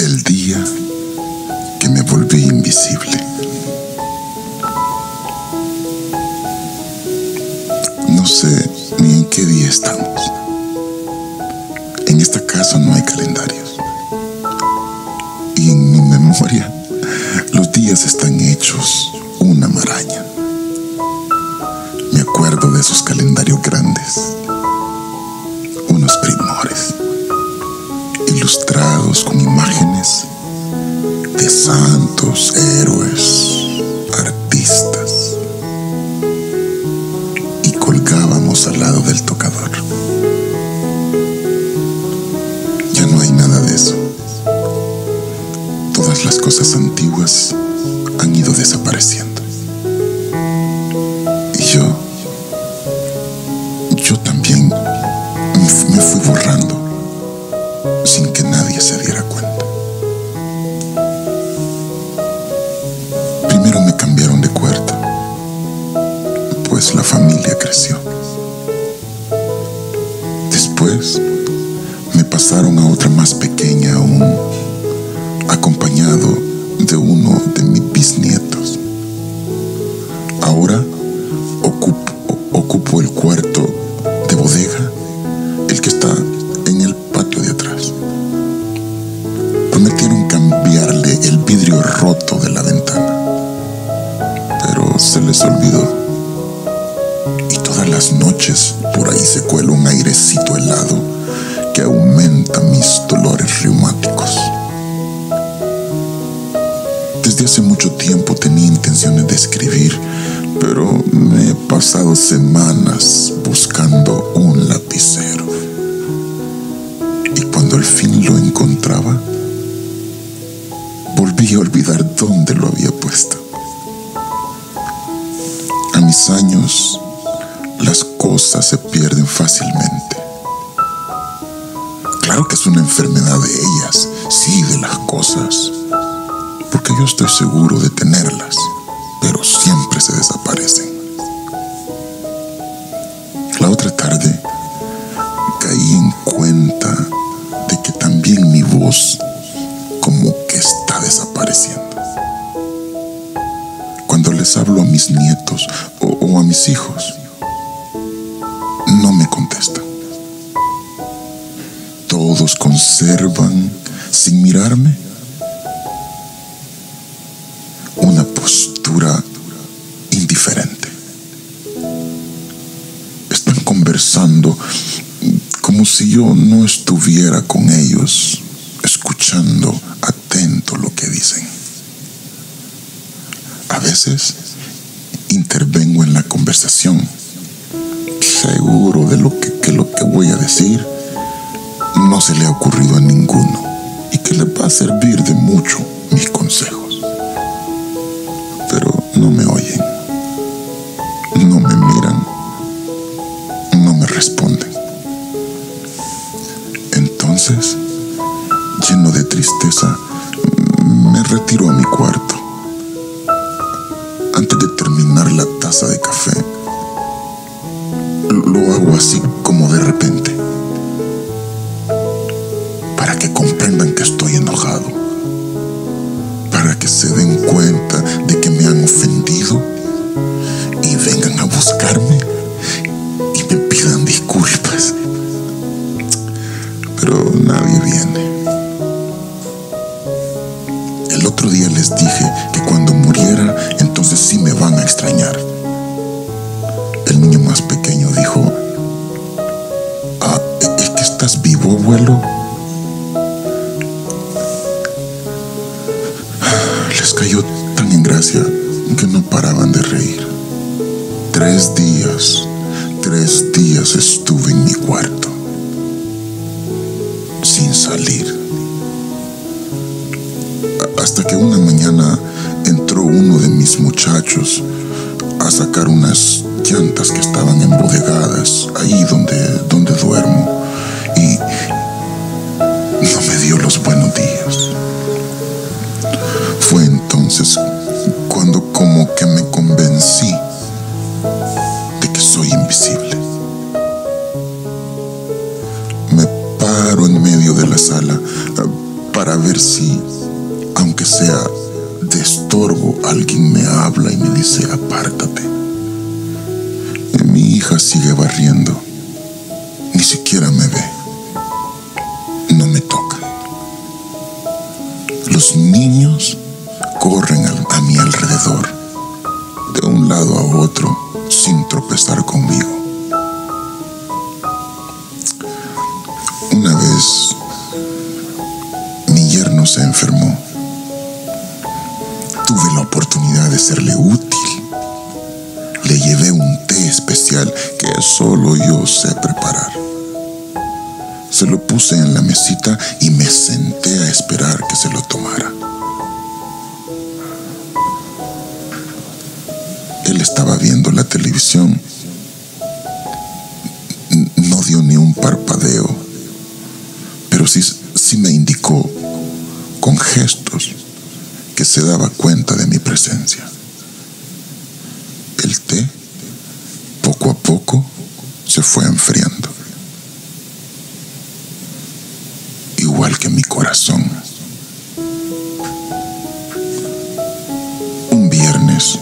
El día que me volví invisible. No sé ni en qué día estamos. En esta casa no hay calendarios. Y en mi memoria los días están hechos una maraña. Me acuerdo de esos calendarios grandes, unos primores, ilustrados con imágenes de santos, héroes, artistas. Y colgábamos al lado del pues la familia creció. Después me pasaron a otra más pequeña aún, acompañado de uno de mis bisnietos. Hace mucho tiempo tenía intenciones de escribir, pero me he pasado semanas buscando un lapicero. Y cuando al fin lo encontraba, volví a olvidar dónde lo había puesto. A mis años, las cosas se pierden fácilmente. Claro que es una enfermedad de ellas, sí, de las cosas, porque yo estoy seguro de tenerlas, pero siempre se desaparecen. La otra tarde caí en cuenta de que también mi voz como que está desapareciendo. Cuando les hablo a mis nietos o, a mis hijos, no me contestan. Todos conservan, sin mirarme, postura indiferente. Están conversando como si yo no estuviera con ellos, escuchando atento lo que dicen. A veces intervengo en la conversación, seguro de lo que, lo que voy a decir no se le ha ocurrido a ninguno y que le va a servir de mucho mis consejos. Pero Pero nadie viene. El otro día les dije que cuando muriera, entonces sí me van a extrañar. El niño más pequeño dijo, ah, ¿es que estás vivo, abuelo? Les cayó tan en gracia que no paraban de reír. Tres días, tres días estuve en mi cuarto, salir. Hasta que una mañana entró uno de mis muchachos a sacar unas llantas que estaban embodegadas ahí donde, donde duermo y no me dio los buenos días. Fue entonces cuando como que me para ver si, aunque sea de estorbo, alguien me habla y me dice, apártate. Y mi hija sigue barriendo, ni siquiera me ve, no me toca. Los niños corren a mi alrededor, de un lado a otro, sin tropezar conmigo. Enfermó. Tuve la oportunidad de serle útil. Le llevé un té especial que solo yo sé preparar. Se lo puse en la mesita y me senté a esperar que se lo tomara. Él estaba viendo la televisión. No dio ni un parpadeo, pero sí, sí me indicó con gestos que se daba cuenta de mi presencia. El té, poco a poco, se fue enfriando. Igual que mi corazón. Un viernes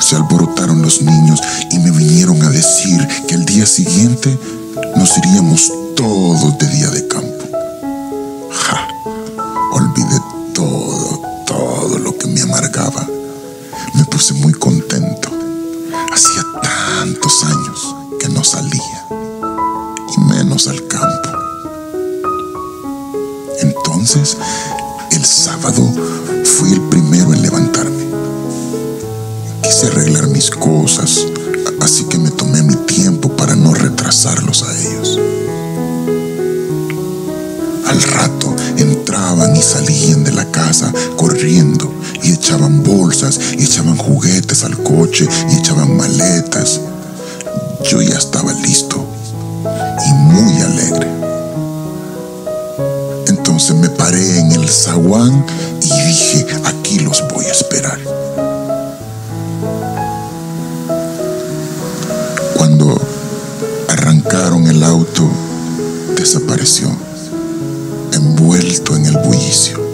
se alborotaron los niños y me vinieron a decir que el día siguiente nos iríamos todos de día de campo. Amargaba. Me puse muy contento. Hacía tantos años que no salía, y menos al campo. Entonces, el sábado fui el primero en levantarme. Quise arreglar mis cosas, así que me tomé mi tiempo para no retrasarlos a ellos. Al rato entraban y salían de la casa corriendo echaban bolsas echaban juguetes al coche y echaban maletas. Yo ya estaba listo y muy alegre. Entonces me paré en el zaguán y dije, aquí los voy a esperar. Cuando arrancaron el auto, desapareció, envuelto en el bullicio.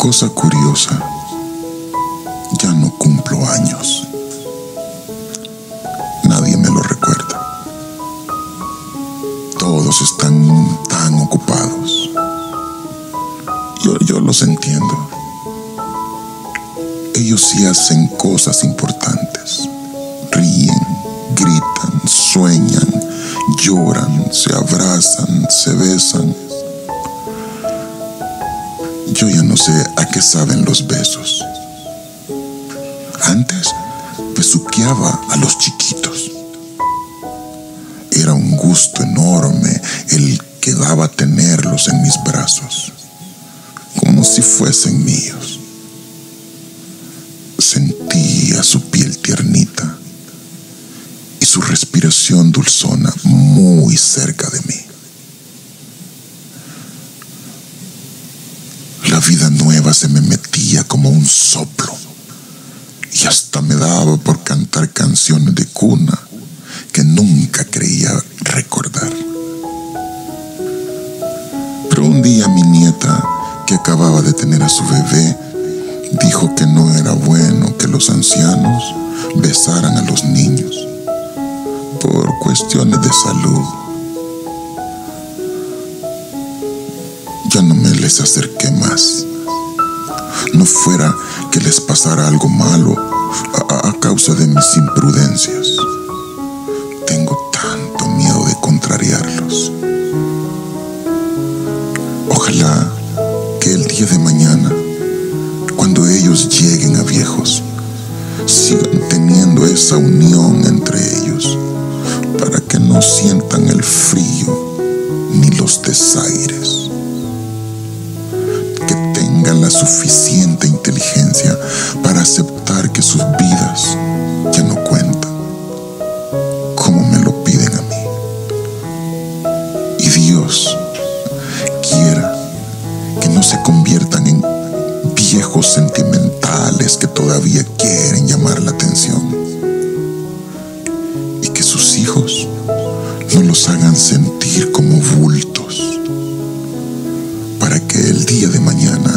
Cosa curiosa, ya no cumplo años. Nadie me lo recuerda. Todos están tan ocupados. Yo, yo los entiendo. Ellos sí hacen cosas importantes. Ríen, gritan, sueñan, lloran, se abrazan, se besan. Yo ya no sé a qué saben los besos. Antes besuqueaba a los chiquitos. Era un gusto enorme el que daba tenerlos en mis brazos, como si fuesen míos. Sentía su piel tiernita y su respiración dulzona muy cerca de mí. La vida nueva se me metía como un soplo y hasta me daba por cantar canciones de cuna que nunca creía recordar. Pero un día mi nieta, que acababa de tener a su bebé, dijo que no era bueno que los ancianos besaran a los niños por cuestiones de salud. Ya no me les acerqué más. No fuera que les pasara algo malo a, a causa de mis imprudencias. Tengo tanto miedo de contrariarlos. Ojalá que el día de mañana, cuando ellos lleguen a viejos, sigan teniendo esa unión entre ellos para que no sientan el frío ni los desaires la suficiente inteligencia para aceptar que sus vidas ya no cuentan como me lo piden a mí. Y Dios quiera que no se conviertan en viejos sentimentales que todavía quieren llamar la atención y que sus hijos no los hagan sentir como bultos para que el día de mañana